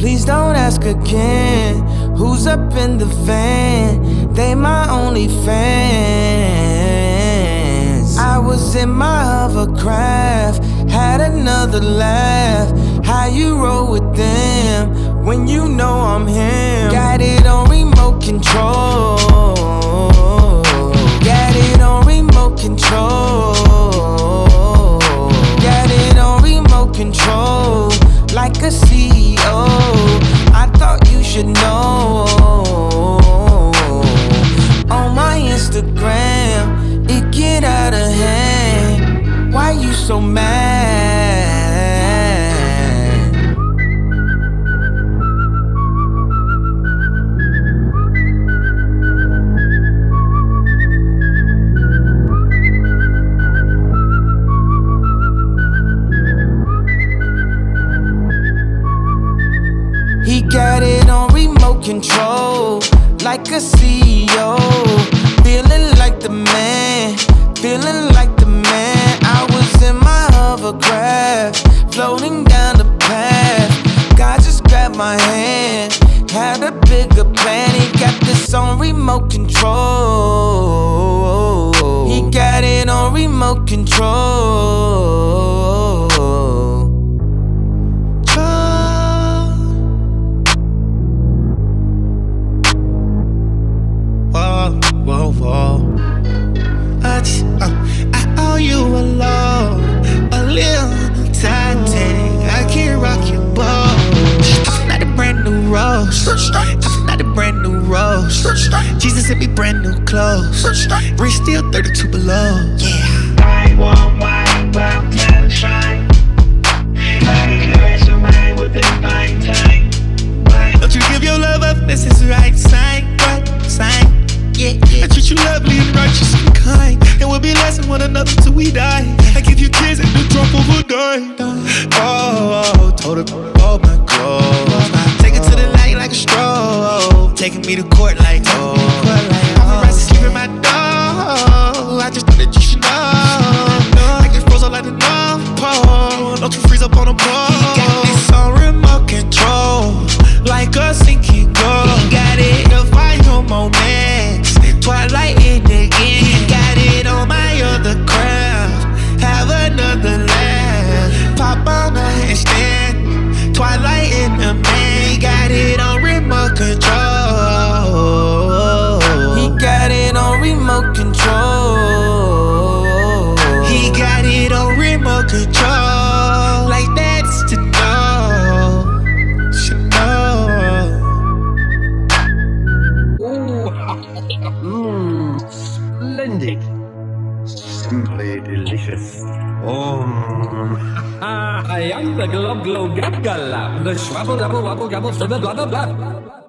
Please don't ask again. Who's up in the van? They my only fans. I was in my hovercraft, had another laugh. How you roll with them when you know I'm him? Got it on remote control. So mad? He got it on remote control, like a CEO. Feeling like the man, feeling like my hovercraft, floating down the path. God just grabbed my hand, had a bigger plan. He got this on remote control. He got it on remote control. Whoa, whoa, whoa. I, just, uh, I owe you a not a brand new rose. Jesus sent me brand new clothes. Rich still 32 below. Yeah. I want wine, but never shine. Like girls who mine with a fine time. Don't you give your love up, this is right sign, right sign. Yeah, yeah. I treat you lovely and righteous and kind. And we'll be lasting one another till we die. I give you kids and the drunk over die. Oh, oh, oh told her, oh my clothes. Taking me to court like, oh. Simply delicious. Oh. I am the Globglogabgalab, the schwabble dabble wabble gabble, blah blah blah.